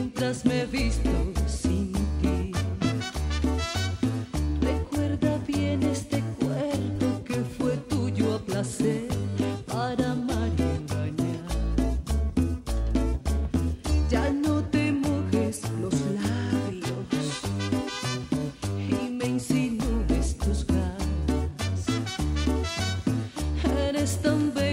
mientras me visto sin ti. Recuerda bien este cuerpo que fue tuyo a placer para amar y engañar. Ya no te mojes los labios y me insinúes tus ganas. Eres tan bello.